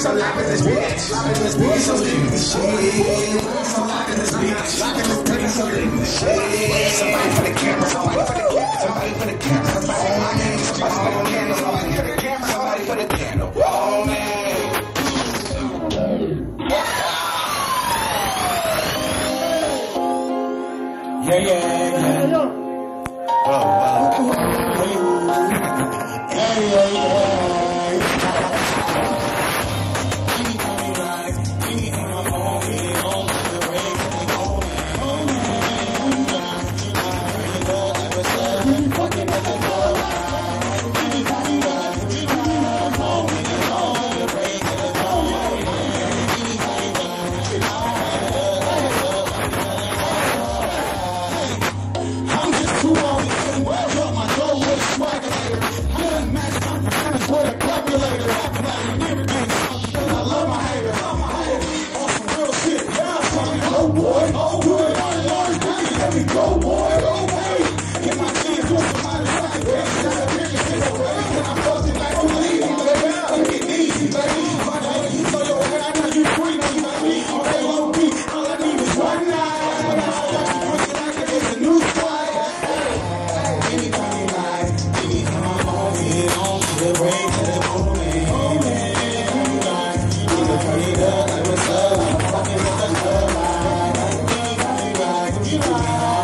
So lock in this this bitch. So leave. So lock this bitch. So leave. Somebody for the camera. Somebody for the camera. Somebody for the camera. Somebody for the camera. Somebody for the camera. Somebody for the camera. Somebody for the camera. Yeah, yeah, yeah. Oh, wow. go, boy. Oh, boy. Let me go, boy. Oh, hey. Get my hands off of my back. That's not a bitch. Get away. When I'm busting back, I'm. Take it easy, baby. My head, you know your head. I know you freaky, baby. On that low key, all I need is one night. Anytime I lie, anytime I'm on it, on the way.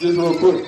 Just real quick.